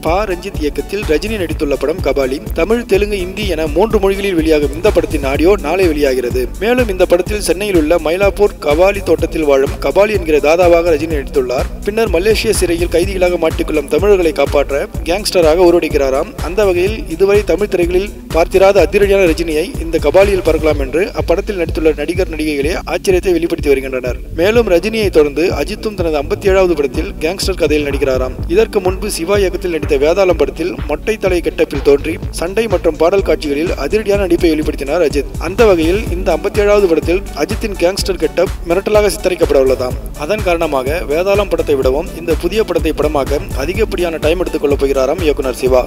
பா. ரஞ்சித் இயக்கத்தில் ரஜினி நடித்துள்ள படம் கபாலி. தமிழ் தெலுங்கு இந்தி என மூன்று மொழிகளில் வெளியாகும் இந்த படத்தின் ஆடியோ நாளை வெளியாகிறது. மேலும் இந்த படத்தில் சென்னையில் உள்ள மயிலாப்பூர் கபாலி தோட்டத்தில் வாழும் கபாலி என்கிற தாதாவாக ரஜினி நடித்துள்ளார். பின்னர் மலேசிய சிறையில் கைதிகளாக மாட்டிக்கொள்ளும் தமிழர்களை காப்பாற்ற கேங்ஸ்டராக உருவடிக்கிறாராம் அந்த வகையில் இதுவரை தமிழ் திரைகளில் பார்த்திராத அதிரடியான ரஜினியை இந்த கபாலியில் பார்க்கலாம் என்று அப்படத்தில் நடித்துள்ள நடிகர் நடிகைகளே ஆச்சரியத்தை வெளிப்படுத்தி வருகின்றனர். மேலும் ரஜினியை தொடர்ந்து அஜித்தும் தனது ஐம்பத்தி ஏழாவது படத்தில் கேங்ஸ்டர் கதையில் நடிக்கிறாராம். இதற்கு முன்பு சிவா இயக்கத்தில் நடித்த வேதாளம் படத்தில் மொட்டை தலை கெட்டப்பில் தோன்றி சண்டை மற்றும் பாடல் காட்சிகளில் அதிரடியான நடிப்பை வெளிப்படுத்தினார் அஜித். அந்த வகையில் இந்த ஐம்பத்தி ஏழாவது படத்தில் அஜித்தின் கேங்ஸ்டர் கெட்டப் மிரட்டலாக சித்தரிக்கப்பட உள்ளதாம். அதன் காரணமாக வேதாளம் படத்தை விடவும் இந்த புதிய படத்தை படமாக்க அதிகப்படியான டைம் எடுத்துக் கொள்ளப் போகிறாராம் இயக்குனர் சிவா.